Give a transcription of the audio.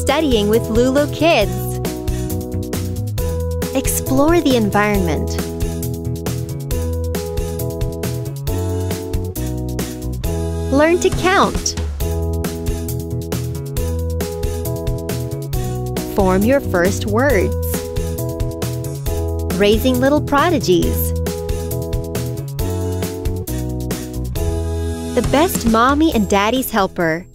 studying with LooLoo Kids. Explore the environment. Learn to count. Form your first words. Raising little prodigies. The best mommy and daddy's helper